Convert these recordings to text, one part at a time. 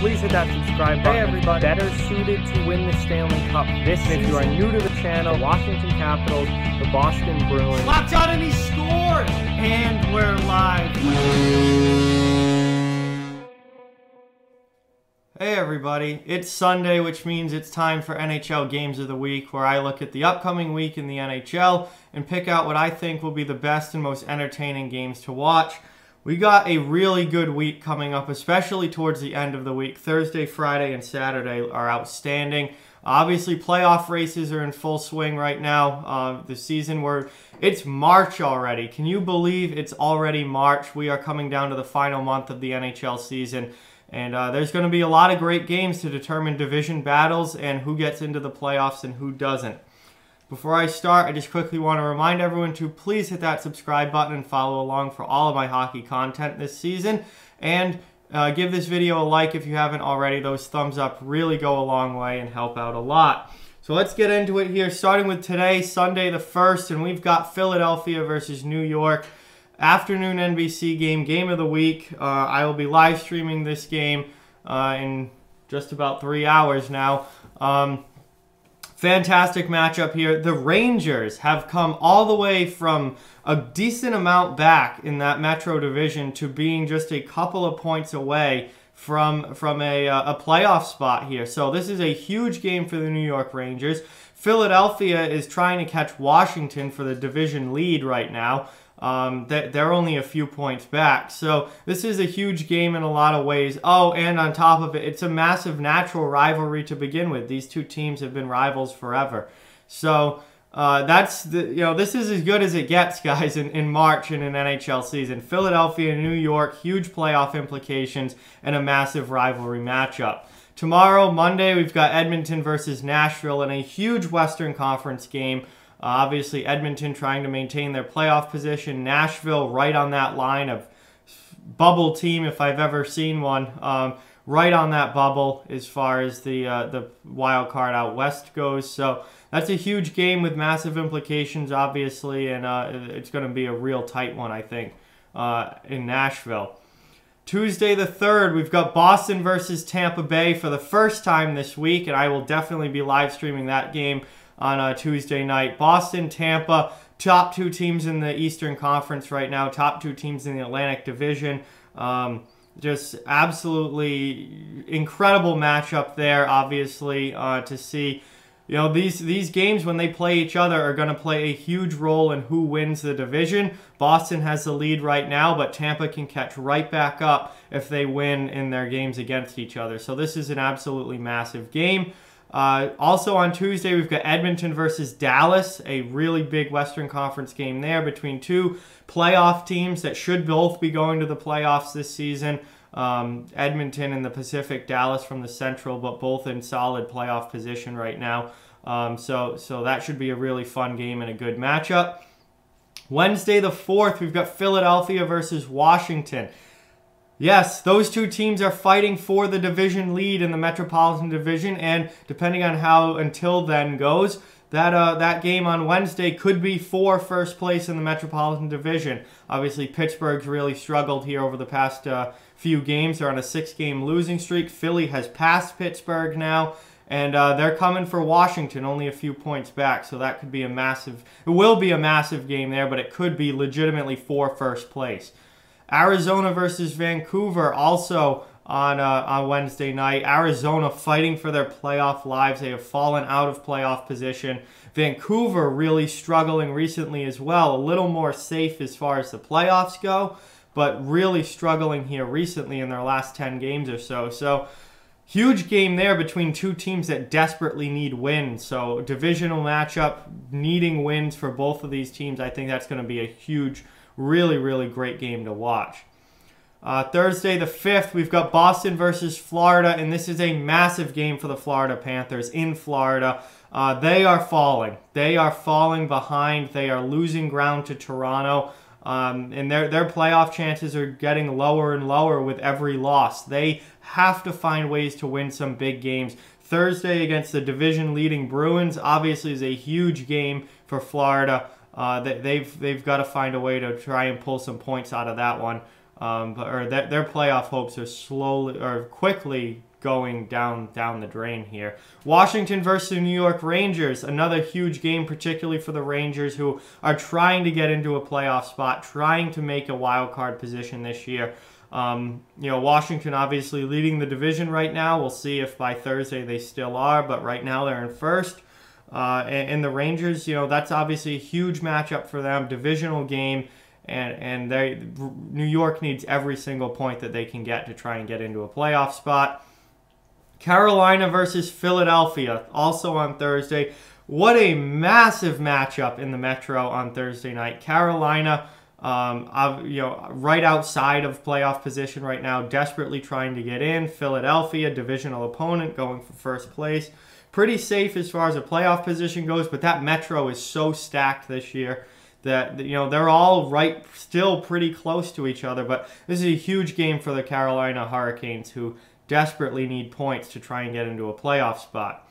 please hit that subscribe button. Hey everybody, better suited to win the Stanley Cup this season. If you are new to the channel, Washington Capitals, the Boston Bruins. Locked out and he scores! And we're live. Hey everybody, it's Sunday, which means it's time for NHL Games of the Week, where I look at the upcoming week in the NHL and pick out what I think will be the best and most entertaining games to watch. We got a really good week coming up, especially towards the end of the week. Thursday, Friday, and Saturday are outstanding. Obviously, playoff races are in full swing right now. Uh, the season where it's March already. Can you believe it's already March? We are coming down to the final month of the NHL season. And uh, there's going to be a lot of great games to determine division battles and who gets into the playoffs and who doesn't. Before I start, I just quickly want to remind everyone to please hit that subscribe button and follow along for all of my hockey content this season. And uh, give this video a like if you haven't already. Those thumbs up really go a long way and help out a lot. So let's get into it here, starting with today, Sunday the 1st, and we've got Philadelphia versus New York. Afternoon NBC game, game of the week. Uh, I will be live streaming this game uh, in just about three hours now. Um, Fantastic matchup here. The Rangers have come all the way from a decent amount back in that Metro division to being just a couple of points away from from a, uh, a playoff spot here. So this is a huge game for the New York Rangers. Philadelphia is trying to catch Washington for the division lead right now. Um, they're only a few points back. So this is a huge game in a lot of ways. Oh, and on top of it, it's a massive natural rivalry to begin with. These two teams have been rivals forever. So uh, that's the you know this is as good as it gets, guys, in, in March in an NHL season. Philadelphia, and New York, huge playoff implications and a massive rivalry matchup. Tomorrow, Monday, we've got Edmonton versus Nashville in a huge Western Conference game. Obviously, Edmonton trying to maintain their playoff position. Nashville right on that line of bubble team, if I've ever seen one. Um, right on that bubble as far as the uh, the wild card out west goes. So that's a huge game with massive implications, obviously, and uh, it's going to be a real tight one, I think, uh, in Nashville. Tuesday the 3rd, we've got Boston versus Tampa Bay for the first time this week, and I will definitely be live streaming that game on a Tuesday night. Boston, Tampa, top two teams in the Eastern Conference right now, top two teams in the Atlantic Division. Um, just absolutely incredible matchup there, obviously, uh, to see. You know, these, these games, when they play each other, are going to play a huge role in who wins the division. Boston has the lead right now, but Tampa can catch right back up if they win in their games against each other. So this is an absolutely massive game. Uh, also on Tuesday, we've got Edmonton versus Dallas, a really big Western Conference game there between two playoff teams that should both be going to the playoffs this season. Um, Edmonton in the Pacific, Dallas from the Central, but both in solid playoff position right now. Um, so, so that should be a really fun game and a good matchup. Wednesday the 4th, we've got Philadelphia versus Washington. Yes, those two teams are fighting for the division lead in the Metropolitan Division, and depending on how until then goes, that uh, that game on Wednesday could be for first place in the Metropolitan Division. Obviously, Pittsburgh's really struggled here over the past uh, few games. They're on a six-game losing streak. Philly has passed Pittsburgh now, and uh, they're coming for Washington, only a few points back. So that could be a massive. It will be a massive game there, but it could be legitimately for first place. Arizona versus Vancouver also on uh, on Wednesday night. Arizona fighting for their playoff lives. They have fallen out of playoff position. Vancouver really struggling recently as well. A little more safe as far as the playoffs go, but really struggling here recently in their last 10 games or so. So huge game there between two teams that desperately need wins. So divisional matchup, needing wins for both of these teams. I think that's going to be a huge Really, really great game to watch. Uh, Thursday the 5th, we've got Boston versus Florida, and this is a massive game for the Florida Panthers in Florida. Uh, they are falling. They are falling behind. They are losing ground to Toronto. Um, and their, their playoff chances are getting lower and lower with every loss. They have to find ways to win some big games. Thursday against the division leading Bruins obviously is a huge game for Florida. Uh, they've they've got to find a way to try and pull some points out of that one. um, but or their, their playoff hopes are slowly or quickly going down down the drain here. Washington versus New York Rangers, another huge game, particularly for the Rangers who are trying to get into a playoff spot, trying to make a wild card position this year. Um, you know, Washington obviously leading the division right now. We'll see if by Thursday they still are, but right now they're in first. Uh, and, and the Rangers, you know, that's obviously a huge matchup for them, divisional game and and they New York needs every single point that they can get to try and get into a playoff spot. Carolina versus Philadelphia, also on Thursday. What a massive matchup in the Metro on Thursday night. Carolina, um, you know, right outside of playoff position right now, desperately trying to get in. Philadelphia, divisional opponent, going for first place. Pretty safe as far as a playoff position goes, but that Metro is so stacked this year that you know they're all right still pretty close to each other but this is a huge game for the Carolina Hurricanes who desperately need points to try and get into a playoff spot.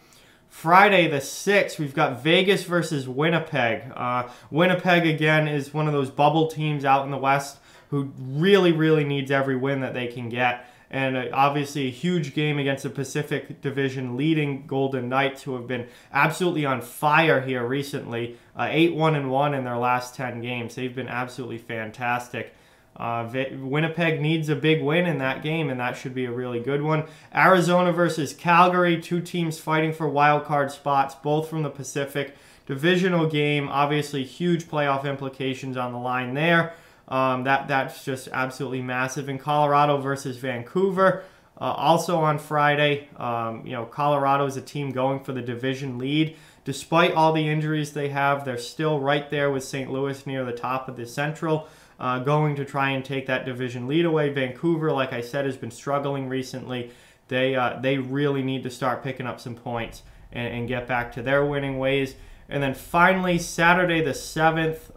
Friday the 6th, we've got Vegas versus Winnipeg. Uh, Winnipeg, again, is one of those bubble teams out in the West who really, really needs every win that they can get. And uh, obviously, a huge game against the Pacific Division leading Golden Knights, who have been absolutely on fire here recently. Uh, 8 1 and 1 in their last 10 games. They've been absolutely fantastic. Uh, Winnipeg needs a big win in that game, and that should be a really good one. Arizona versus Calgary, two teams fighting for wild card spots, both from the Pacific. Divisional game, obviously huge playoff implications on the line there. Um, that that's just absolutely massive. In Colorado versus Vancouver, uh, also on Friday, um, you know Colorado is a team going for the division lead. Despite all the injuries they have, they're still right there with St. Louis near the top of the Central uh, going to try and take that division lead away. Vancouver, like I said, has been struggling recently. They uh, they really need to start picking up some points and, and get back to their winning ways. And then finally, Saturday the seventh,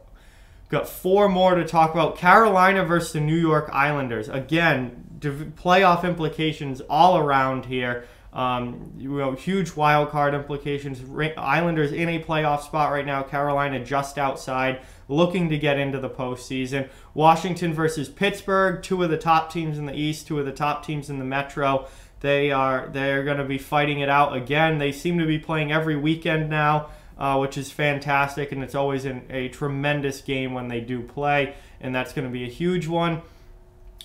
got four more to talk about. Carolina versus the New York Islanders. Again, playoff implications all around here. Um, you know, huge wild card implications. Islanders in a playoff spot right now. Carolina just outside looking to get into the postseason. Washington versus Pittsburgh, two of the top teams in the East, two of the top teams in the Metro. They are they're going to be fighting it out again. They seem to be playing every weekend now, uh, which is fantastic, and it's always an, a tremendous game when they do play, and that's going to be a huge one.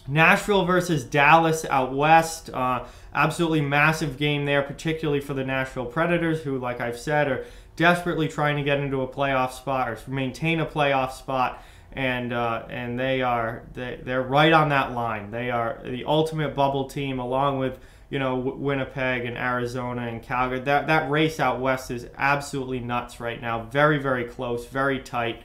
Nashville versus Dallas out west. Uh, absolutely massive game there, particularly for the Nashville Predators, who, like I've said, are desperately trying to get into a playoff spot or maintain a playoff spot. And uh, and they are they, they're right on that line. They are the ultimate bubble team, along with you know Winnipeg and Arizona and Calgary. That that race out west is absolutely nuts right now. Very very close, very tight.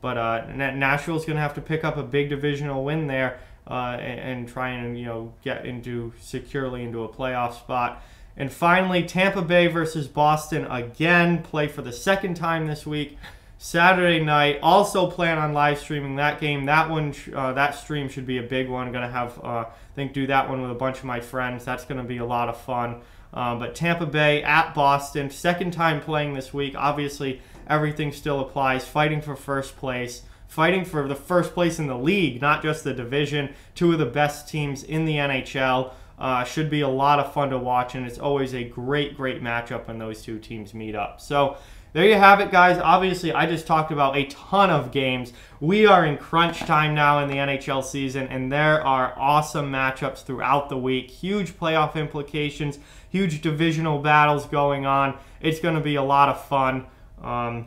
But uh, Nashville's going to have to pick up a big divisional win there uh, and, and, try and you know get into securely into a playoff spot. And finally, Tampa Bay versus Boston again. Play for the second time this week, Saturday night. Also plan on live streaming that game. That one, uh, that stream should be a big one. Gonna have, uh, I think, do that one with a bunch of my friends. That's gonna be a lot of fun. Uh, but Tampa Bay at Boston, second time playing this week. Obviously, everything still applies. Fighting for first place fighting for the first place in the league, not just the division. Two of the best teams in the NHL. Uh, should be a lot of fun to watch, and it's always a great, great matchup when those two teams meet up. So there you have it, guys. Obviously, I just talked about a ton of games. We are in crunch time now in the NHL season, and there are awesome matchups throughout the week. Huge playoff implications, huge divisional battles going on. It's going to be a lot of fun. Um,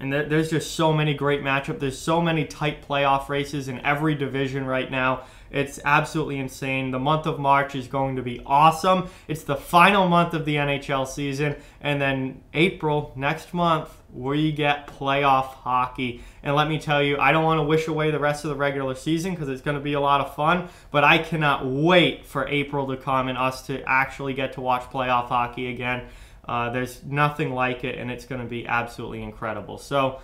and there's just so many great matchups. There's so many tight playoff races in every division right now. It's absolutely insane. The month of March is going to be awesome. It's the final month of the NHL season. And then April, next month, we get playoff hockey. And let me tell you, I don't want to wish away the rest of the regular season because it's going to be a lot of fun. But I cannot wait for April to come and us to actually get to watch playoff hockey again. Uh, there's nothing like it, and it's going to be absolutely incredible. So,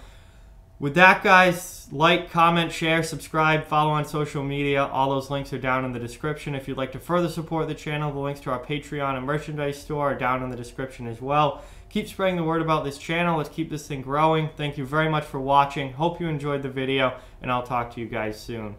with that, guys, like, comment, share, subscribe, follow on social media. All those links are down in the description. If you'd like to further support the channel, the links to our Patreon and merchandise store are down in the description as well. Keep spreading the word about this channel. Let's keep this thing growing. Thank you very much for watching. Hope you enjoyed the video, and I'll talk to you guys soon.